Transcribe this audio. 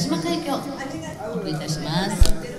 島海峡お送りいたします。